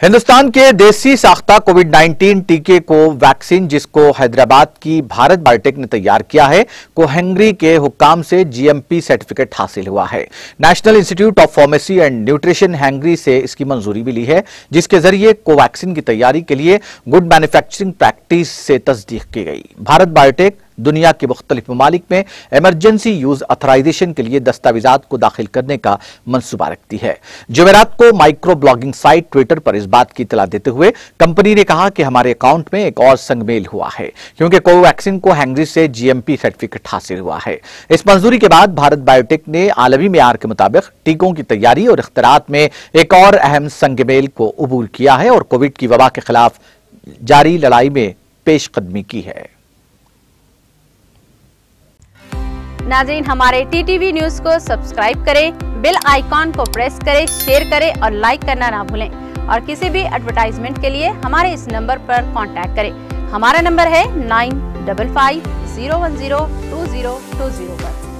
हिंदुस्तान के देसी साख्ता कोविड 19 टीके को वैक्सीन, जिसको हैदराबाद की भारत बायोटेक ने तैयार किया है को हंगरी के हुक्काम से जीएमपी सर्टिफिकेट हासिल हुआ है। National Institute of Pharmacy and Nutrition Hungary से इसकी मंजूरी मिली है, जिसके ज़रिए कोवैक्सीन की तैयारी के लिए गुड मैन्युफैक्चरिंग प्रैक्टिस से तस्दीक की गई। भारत बायोटेक दुनिया के मुख्तलिफ़ ममालिक में इमरजेंसी यूज़ अथराइजेशन के लिए दस्तावेजात को दाखिल करने का मनसूबा रखती है। जुमेरात को माइक्रो ब्लॉगिंग साइट ट्विटर पर इस बात की इतला देते हुए कंपनी ने कहा कि हमारे अकाउंट में एक और संगमेल हुआ है, क्योंकि कोवैक्सीन को हैंगरी से जीएमपी सर्टिफिकेट हासिल हुआ है। इस मंजूरी के बाद भारत बायोटेक ने आलमी मैार के मुताबिक टीकों की तैयारी और इख्तरात में एक और अहम संगमेल को अबूर किया है और कोविड की वबा के खिलाफ जारी लड़ाई में पेशकदमी की है। नाजरीन, हमारे टी टीटीवी न्यूज़ को सब्सक्राइब करें बिल आइकॉन को प्रेस करें शेयर करें और लाइक करना ना भूलें। और किसी भी एडवर्टाइजमेंट के लिए हमारे इस नंबर पर कांटेक्ट करें। हमारा नंबर है nine double five zero one zero two zero two zero पर